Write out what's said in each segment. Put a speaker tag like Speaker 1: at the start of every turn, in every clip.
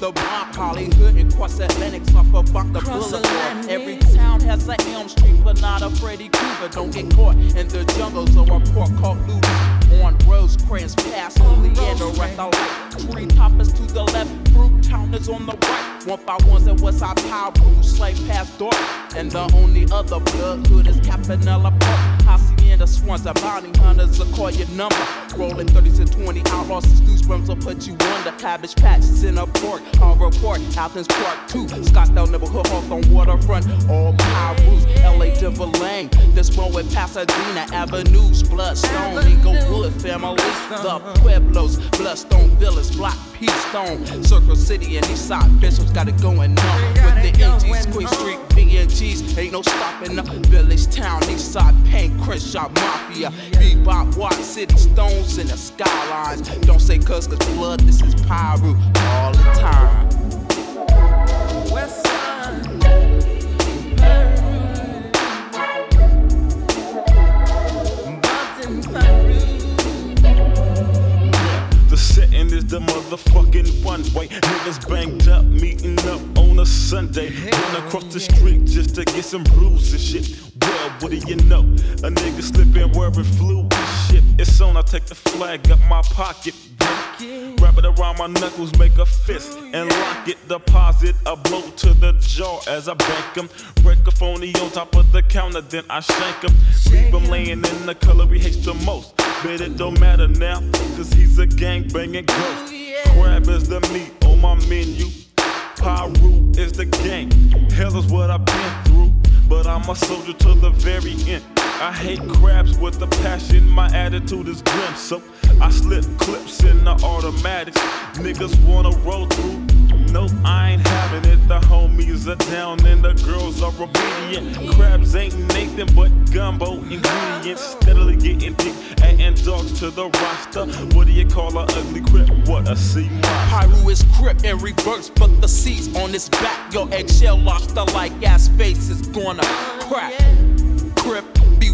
Speaker 1: the block, Hollywood and cross Atlantic, off a the cross boulevard. Atlantic. Every town has an Elm Street, but not a Freddy Krueger. Don't get caught in the jungles of a port called Lulu. On Rosecrans, past Leander at the light. Tree toppers to the left, fruit towners on the right. One by ones and was our power, blue slave past dark. And the only other blood hood is Campanella Park. I see Hacienda Swans, are bounty hunters will call your number. Rolling 30s and 20 outlaws, goosebumps will put you under. Cabbage patches in a pork, on report, Athens Park 2. Scottsdale neighborhood, Hawthorne waterfront, all Pirus, LA Denver Lane. This one with Pasadena Avenues, Bloodstone, Inglewood family. The Pueblos, Bloodstone Villas, Block P Stone, Circle City, and Eastside Bishops got it going on. With the MGs, Queen Street, BNGs, ain't no stopping the Village Town, Eastside Paint, Crenshaw Mafia, Bebop, Watt City, Stones, in the Skylines. Don't say cuz, cause blood, this is Piru all the time.
Speaker 2: Motherfucking one way. Niggas banged up, meeting up on a Sunday. Run across the street just to get some bruises and shit. Well, what do you know? A nigga slipping wearing flu shit. It's on, I take the flag up my pocket. Wrap it around my knuckles, make a fist and lock it. Deposit a blow to the jaw as I bank 'em. Break a phony on top of the counter, then I shank 'em. Leave 'em laying in the color he hates the most. But it don't matter now, cause he's a gang banging ghost. Crab is the meat on my menu. Piru is the gang. Hell is what I've been through. But I'm a soldier to the very end. I hate crabs with a passion, my attitude is grim. So I slip clips in the automatics. Niggas wanna roll through. No, I ain't having it. The homies are down and the girls are obedient. Crabs ain't Nathan but gumbo ingredients. Steadily getting dick, adding dogs to the roster. What do you call a ugly crip? What a sea monster.
Speaker 1: Piru is crip in reverse, but the C's on his back. Your eggshell lobster like ass face is gonna crack. Crip,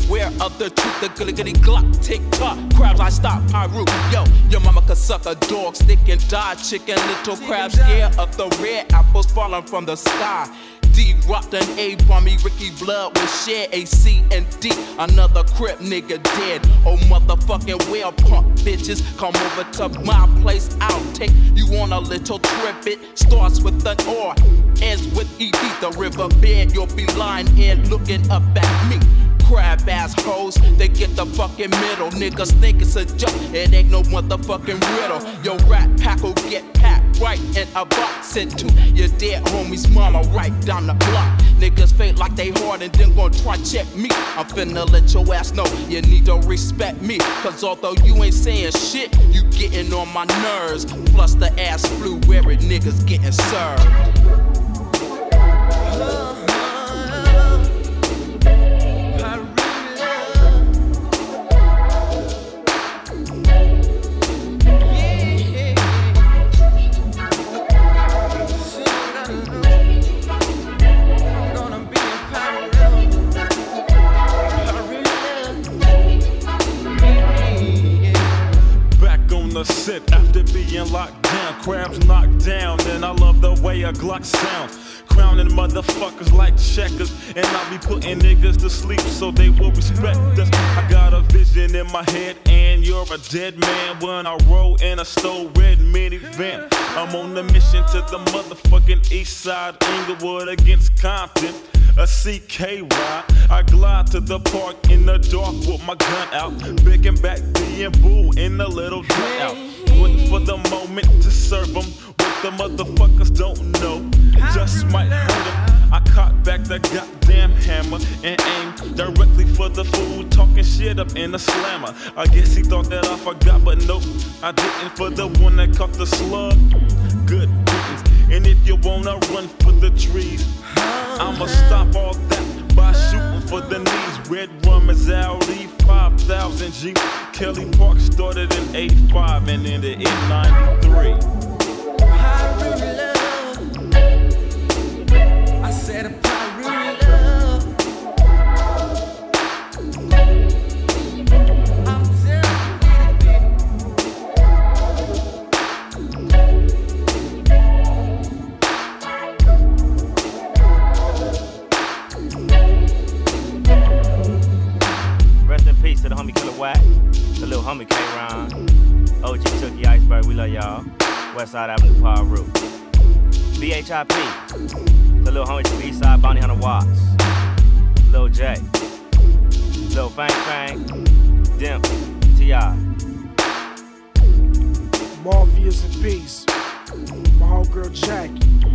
Speaker 1: beware of the truth. The goody goody glock, tick tock. Crabs, I stop I root. Yo, your mama could suck a dog, stick and die. Chicken, little crabs, scared of the red apples falling from the sky. D rocked an A from me, Ricky Blood with share A, C, and D. Another crip nigga dead. Oh motherfucking well punk bitches. Come over to my place, I'll take you on a little trip. It starts with an R, ends with ED. The riverbed, you'll be lying in looking up at me crab ass hoes. They get the fucking middle. Niggas think it's a joke. It ain't no motherfucking riddle. Your rat pack will get packed right in a box. Sent to your dead homie's mama right down the block. Niggas fake like they hard and then gon' try check me. I'm finna let your ass know you need to respect me. Cause although you ain't saying shit, you getting on my nerves. Plus the ass flu wearing niggas getting served.
Speaker 2: Being locked down. Crabs knocked down, and I love the way a Glock sounds. Crowning motherfuckers like checkers, and I'll be putting niggas to sleep so they will respect us. I got a vision in my head, and you're a dead man when I roll in a stole red minivan. I'm on the mission to the motherfucking east side, Inglewood against Compton a CK ride. I glide to the park in the dark with my gun out. Picking back the and boo in the little out. For the moment to serve them. What the motherfuckers don't know just might hurt them. I caught back the goddamn hammer and aimed directly for the fool talking shit up in the slammer. I guess he thought that I forgot, but nope, I didn't for the one that caught the slug. Good riddance. And if you wanna run for the trees, I'ma stop all that Red rum is Audi 5000 G. Kelly Park started in 85 and ended in 93.
Speaker 3: Homie K Ron, OG Tookie Iceberg, we love y'all. Westside Avenue Paul Root. BHIP, the little homie to the east side, Bounty Hunter Watts. Lil J, Lil Fang Fang, Dimp, T.I.
Speaker 4: Morpheus in peace. My homegirl Jackie. People sorrow.